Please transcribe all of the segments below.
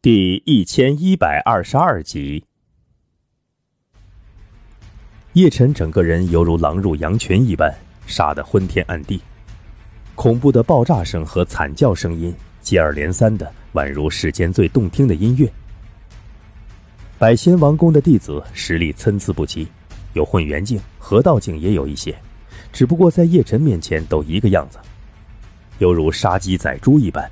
第一千一百二十二集，叶晨整个人犹如狼入羊群一般，杀得昏天暗地，恐怖的爆炸声和惨叫声音接二连三的，宛如世间最动听的音乐。百仙王宫的弟子实力参差不齐，有混元境、河道境，也有一些，只不过在叶晨面前都一个样子，犹如杀鸡宰猪一般。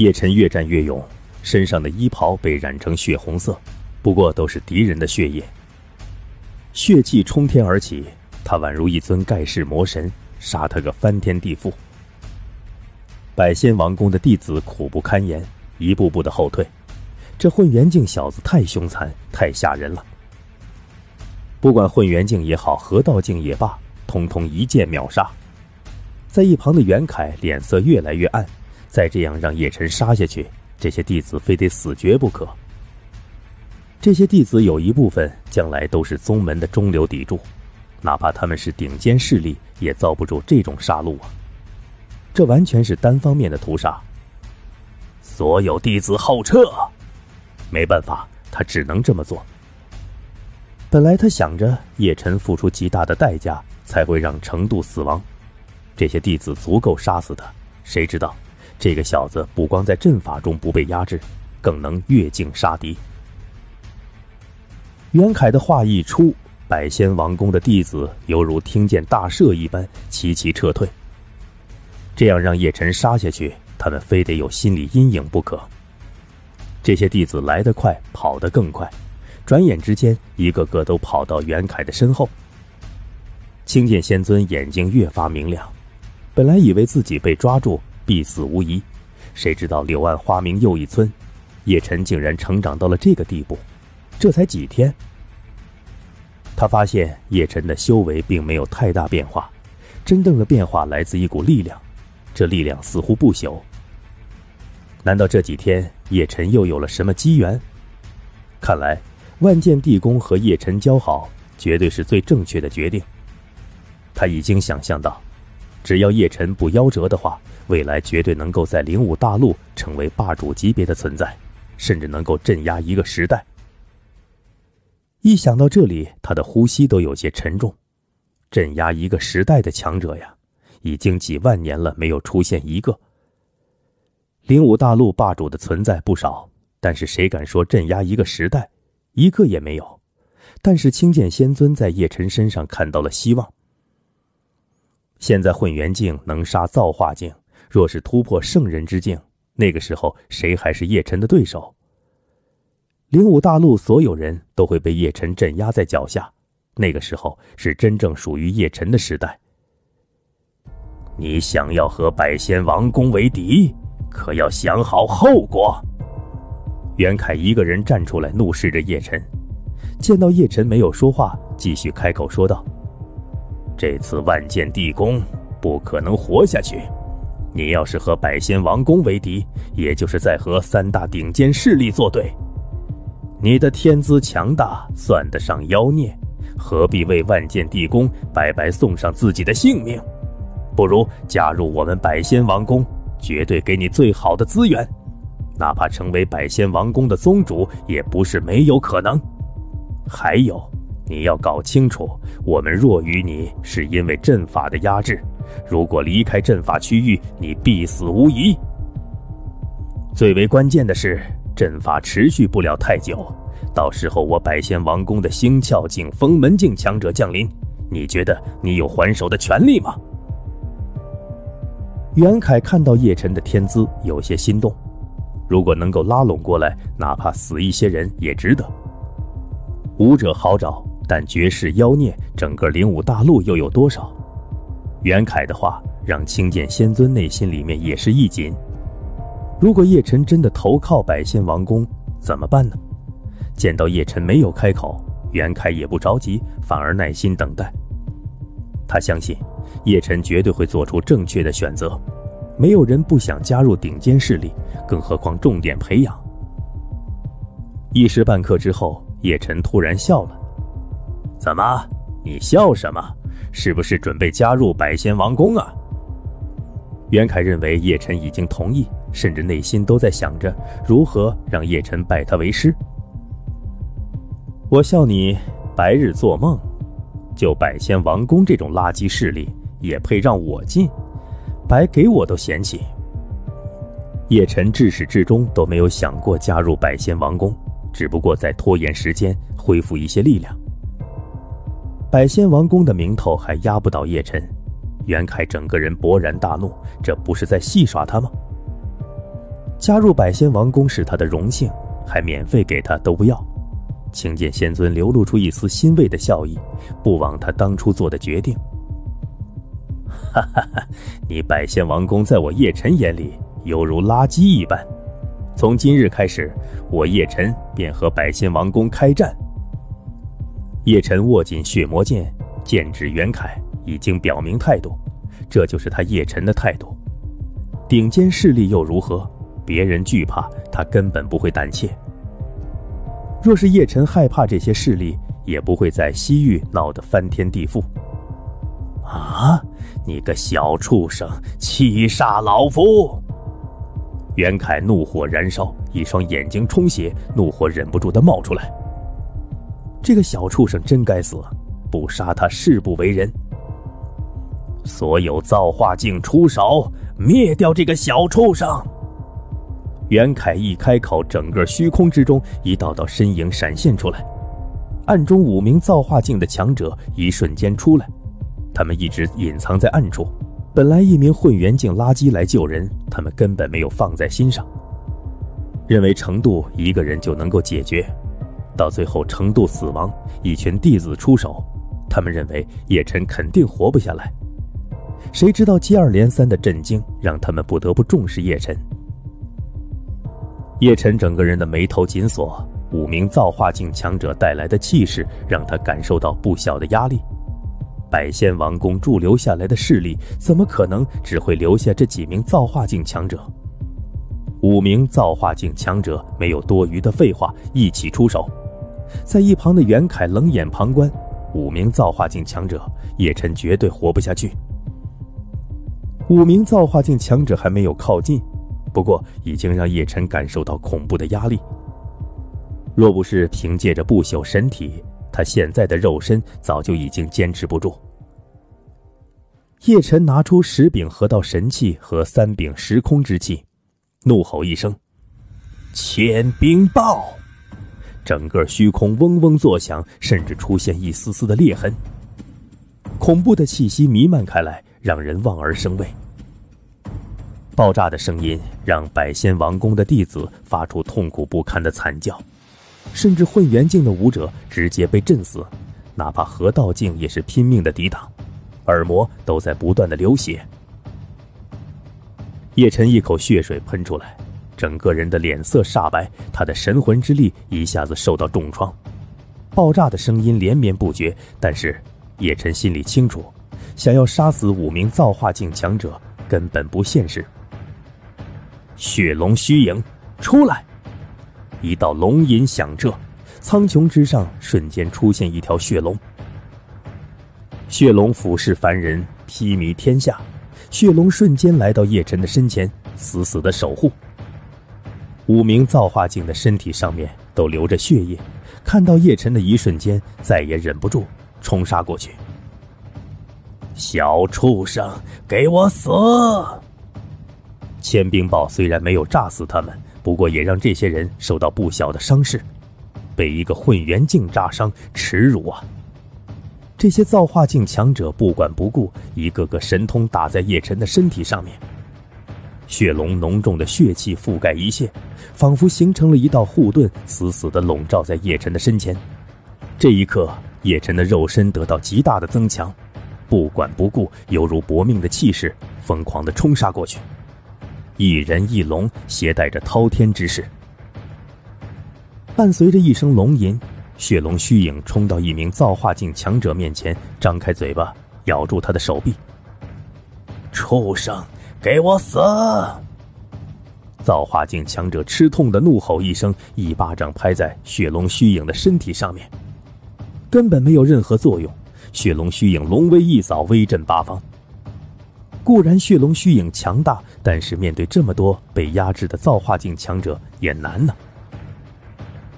叶晨越战越勇，身上的衣袍被染成血红色，不过都是敌人的血液。血气冲天而起，他宛如一尊盖世魔神，杀他个翻天地覆。百仙王宫的弟子苦不堪言，一步步的后退。这混元境小子太凶残，太吓人了。不管混元境也好，河道境也罢，通通一剑秒杀。在一旁的袁凯脸色越来越暗。再这样让叶晨杀下去，这些弟子非得死绝不可。这些弟子有一部分将来都是宗门的中流砥柱，哪怕他们是顶尖势力，也遭不住这种杀戮啊！这完全是单方面的屠杀。所有弟子后撤，没办法，他只能这么做。本来他想着叶晨付出极大的代价才会让程度死亡，这些弟子足够杀死他，谁知道？这个小子不光在阵法中不被压制，更能越境杀敌。袁凯的话一出，百仙王宫的弟子犹如听见大赦一般，齐齐撤退。这样让叶晨杀下去，他们非得有心理阴影不可。这些弟子来得快，跑得更快，转眼之间，一个个都跑到袁凯的身后。青剑仙尊眼睛越发明亮，本来以为自己被抓住。必死无疑，谁知道柳暗花明又一村，叶晨竟然成长到了这个地步，这才几天。他发现叶晨的修为并没有太大变化，真正的变化来自一股力量，这力量似乎不朽。难道这几天叶晨又有了什么机缘？看来万剑地宫和叶晨交好，绝对是最正确的决定。他已经想象到。只要叶晨不夭折的话，未来绝对能够在灵武大陆成为霸主级别的存在，甚至能够镇压一个时代。一想到这里，他的呼吸都有些沉重。镇压一个时代的强者呀，已经几万年了没有出现一个。灵武大陆霸主的存在不少，但是谁敢说镇压一个时代，一个也没有。但是青剑仙尊在叶晨身上看到了希望。现在混元境能杀造化境，若是突破圣人之境，那个时候谁还是叶晨的对手？灵武大陆所有人都会被叶晨镇压在脚下，那个时候是真正属于叶晨的时代。你想要和百仙王宫为敌，可要想好后果。袁凯一个人站出来，怒视着叶晨，见到叶晨没有说话，继续开口说道。这次万剑地宫不可能活下去。你要是和百仙王宫为敌，也就是在和三大顶尖势力作对。你的天资强大，算得上妖孽，何必为万剑地宫白白送上自己的性命？不如加入我们百仙王宫，绝对给你最好的资源，哪怕成为百仙王宫的宗主，也不是没有可能。还有。你要搞清楚，我们弱于你是因为阵法的压制。如果离开阵法区域，你必死无疑。最为关键的是，阵法持续不了太久，到时候我百仙王宫的星窍境、封门境强者降临，你觉得你有还手的权利吗？袁凯看到叶晨的天资，有些心动。如果能够拉拢过来，哪怕死一些人也值得。武者好找。但绝世妖孽，整个灵武大陆又有多少？袁凯的话让青剑仙尊内心里面也是一紧。如果叶辰真的投靠百仙王宫，怎么办呢？见到叶辰没有开口，袁凯也不着急，反而耐心等待。他相信叶辰绝对会做出正确的选择。没有人不想加入顶尖势力，更何况重点培养。一时半刻之后，叶辰突然笑了。怎么？你笑什么？是不是准备加入百仙王宫啊？袁凯认为叶晨已经同意，甚至内心都在想着如何让叶晨拜他为师。我笑你白日做梦，就百仙王宫这种垃圾势力也配让我进？白给我都嫌弃。叶晨至始至终都没有想过加入百仙王宫，只不过在拖延时间，恢复一些力量。百仙王宫的名头还压不倒叶辰，袁凯整个人勃然大怒，这不是在戏耍他吗？加入百仙王宫是他的荣幸，还免费给他都不要。青剑仙尊流露出一丝欣慰的笑意，不枉他当初做的决定。哈哈哈！你百仙王宫在我叶辰眼里犹如垃圾一般，从今日开始，我叶辰便和百仙王宫开战。叶晨握紧血魔剑，剑指袁凯，已经表明态度，这就是他叶晨的态度。顶尖势力又如何？别人惧怕他，根本不会胆怯。若是叶晨害怕这些势力，也不会在西域闹得翻天地覆。啊！你个小畜生，欺杀老夫！袁凯怒火燃烧，一双眼睛充血，怒火忍不住的冒出来。这个小畜生真该死，不杀他誓不为人。所有造化境出手，灭掉这个小畜生！袁凯一开口，整个虚空之中一道道身影闪现出来，暗中五名造化境的强者一瞬间出来，他们一直隐藏在暗处。本来一名混元境垃圾来救人，他们根本没有放在心上，认为程度一个人就能够解决。到最后程度死亡，一群弟子出手，他们认为叶晨肯定活不下来。谁知道接二连三的震惊，让他们不得不重视叶晨。叶晨整个人的眉头紧锁，五名造化境强者带来的气势让他感受到不小的压力。百仙王宫驻留下来的势力，怎么可能只会留下这几名造化境强者？五名造化境强者没有多余的废话，一起出手。在一旁的袁凯冷眼旁观，五名造化境强者，叶晨绝对活不下去。五名造化境强者还没有靠近。不过，已经让叶晨感受到恐怖的压力。若不是凭借着不朽神体，他现在的肉身早就已经坚持不住。叶晨拿出十柄河道神器和三柄时空之气，怒吼一声：“千冰爆！”整个虚空嗡嗡作响，甚至出现一丝丝的裂痕。恐怖的气息弥漫开来，让人望而生畏。爆炸的声音让百仙王宫的弟子发出痛苦不堪的惨叫，甚至混元境的武者直接被震死，哪怕河道境也是拼命的抵挡，耳膜都在不断的流血。叶辰一口血水喷出来，整个人的脸色煞白，他的神魂之力一下子受到重创。爆炸的声音连绵不绝，但是叶辰心里清楚，想要杀死五名造化境强者根本不现实。血龙虚影，出来！一道龙吟响彻，苍穹之上瞬间出现一条血龙。血龙俯视凡人，披靡天下。血龙瞬间来到叶辰的身前，死死的守护。五名造化境的身体上面都流着血液，看到叶晨的一瞬间，再也忍不住冲杀过去。小畜生，给我死！千冰豹虽然没有炸死他们，不过也让这些人受到不小的伤势。被一个混元境炸伤，耻辱啊！这些造化境强者不管不顾，一个个神通打在叶晨的身体上面。血龙浓重的血气覆盖一切，仿佛形成了一道护盾，死死地笼罩在叶晨的身前。这一刻，叶晨的肉身得到极大的增强，不管不顾，犹如搏命的气势，疯狂地冲杀过去。一人一龙携带着滔天之势，伴随着一声龙吟，血龙虚影冲到一名造化境强者面前，张开嘴巴咬住他的手臂。畜生，给我死！造化境强者吃痛的怒吼一声，一巴掌拍在血龙虚影的身体上面，根本没有任何作用。血龙虚影龙威一扫，威震八方。固然血龙虚影强大，但是面对这么多被压制的造化境强者也难呢。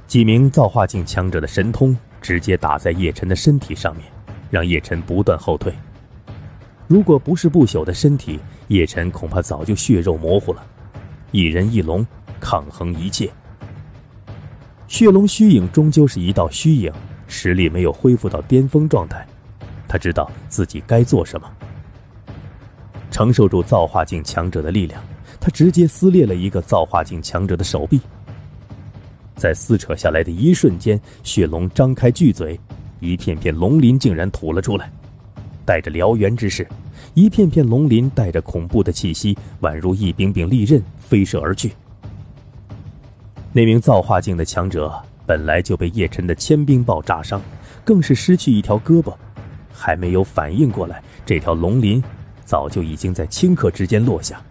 几名造化境强者的神通直接打在叶晨的身体上面，让叶晨不断后退。如果不是不朽的身体，叶晨恐怕早就血肉模糊了。一人一龙，抗衡一切。血龙虚影终究是一道虚影，实力没有恢复到巅峰状态。他知道自己该做什么。承受住造化境强者的力量，他直接撕裂了一个造化境强者的手臂。在撕扯下来的一瞬间，血龙张开巨嘴，一片片龙鳞竟然吐了出来，带着燎原之势，一片片龙鳞带着恐怖的气息，宛如一柄柄利刃飞射而去。那名造化境的强者本来就被叶辰的千冰爆炸伤，更是失去一条胳膊，还没有反应过来，这条龙鳞早就已经在顷刻之间落下。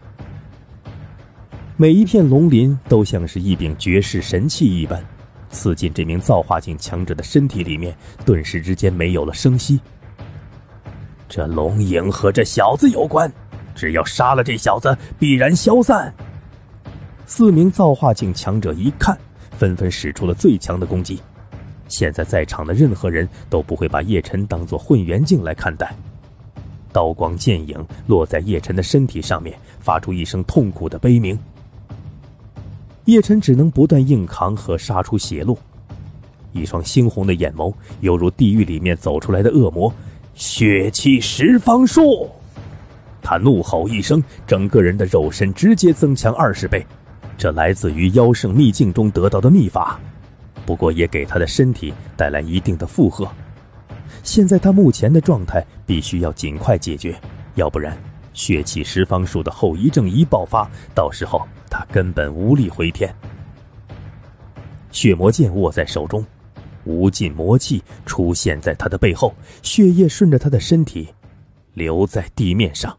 每一片龙鳞都像是一柄绝世神器一般，刺进这名造化境强者的身体里面，顿时之间没有了声息。这龙影和这小子有关，只要杀了这小子，必然消散。四名造化境强者一看，纷纷使出了最强的攻击。现在在场的任何人都不会把叶晨当做混元境来看待。刀光剑影落在叶晨的身体上面，发出一声痛苦的悲鸣。叶晨只能不断硬扛和杀出血路，一双猩红的眼眸犹如地狱里面走出来的恶魔，血气十方术。他怒吼一声，整个人的肉身直接增强二十倍，这来自于妖圣秘境中得到的秘法，不过也给他的身体带来一定的负荷。现在他目前的状态必须要尽快解决，要不然血气十方术的后遗症一爆发，到时候。他根本无力回天。血魔剑握在手中，无尽魔气出现在他的背后，血液顺着他的身体流在地面上。